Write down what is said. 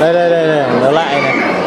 đây đây đây, đây. nó lại này